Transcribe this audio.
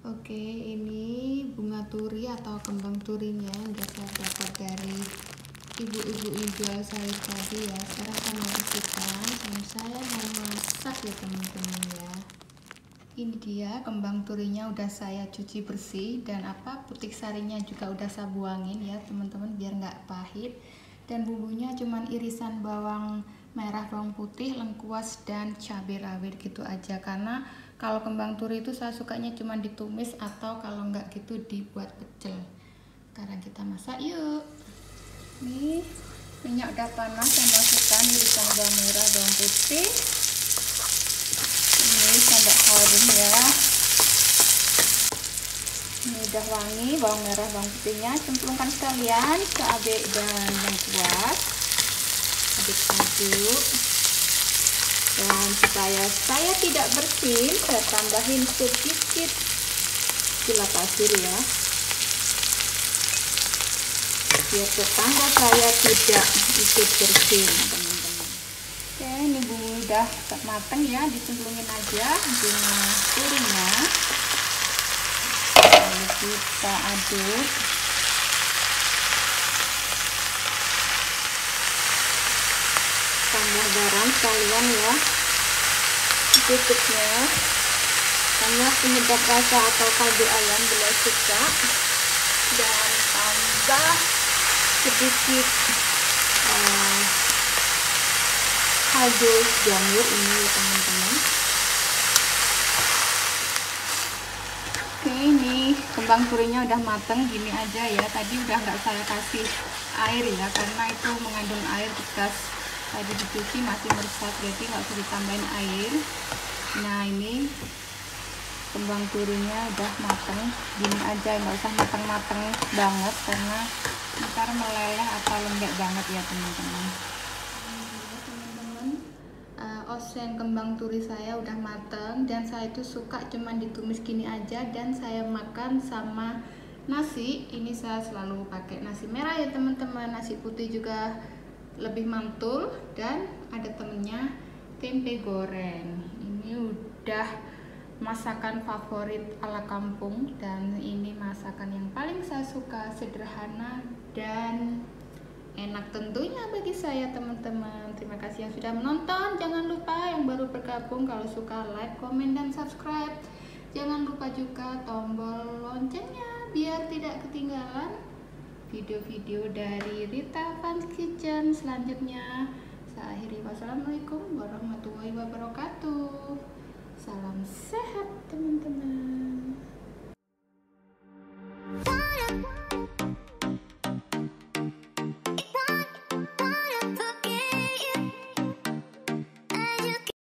Oke, ini bunga turi atau kembang turinya udah saya dapat dari ibu-ibu jual sayur tadi ya. Sekarang saya mau bersihkan dan saya mau masak ya teman-teman ya. Ini dia kembang turinya udah saya cuci bersih dan apa putik sarinya juga udah saya buangin ya teman-teman biar nggak pahit. Dan bumbunya cuman irisan bawang merah, bawang putih, lengkuas dan cabai rawit gitu aja karena kalau kembang turi itu saya sukanya cuma ditumis atau kalau nggak gitu dibuat pecel. Sekarang kita masak yuk. Nih minyak udah panas saya masukkan irisan bawang merah, bawang putih. Ini sampai harum ya. Ini udah wangi bawang merah, bawang putihnya. Cemplungkan sekalian cabai dan lengkuas. Aduk-aduk dan supaya saya tidak bersin saya tambahin sedikit gula pasir ya. Biar tetangga saya tidak ikut bersin teman-teman. Oke ini bumbu udah matang ya dicemplungin aja bunga turinya lalu kita aduk tambah garam sekalian ya. Tutupnya tambah penyedap rasa atau kaldu ayam bila suka dan tambah sedikit uh, kaldu jamur ini ya teman-teman. Oke ini kembang turinya udah mateng gini aja ya. Tadi udah nggak saya kasih air ya karena itu mengandung air bekas tadi dicuci masih meresap jadi nggak usah ditambahin air. Nah ini kembang turinya udah mateng gini aja nggak usah mateng-mateng banget karena ntar meleleh atau lembek banget ya teman-teman. Teman-teman uh, oseng kembang turi saya udah mateng dan saya itu suka cuman ditumis gini aja dan saya makan sama nasi. Ini saya selalu pakai nasi merah ya teman-teman. Nasi putih juga lebih mantul dan ada temennya tempe goreng. Ini udah masakan favorit ala kampung dan ini masakan yang paling saya suka sederhana dan enak tentunya bagi saya teman-teman. Terima kasih yang sudah menonton. Jangan lupa yang baru bergabung kalau suka like komen dan subscribe. Jangan lupa juga tombol loncengnya biar tidak ketinggalan video-video dari Rita Fans Kitchen selanjutnya. Saya akhiri wassalamualaikum warahmatullahi wabarakatuh. Salam sehat teman-teman.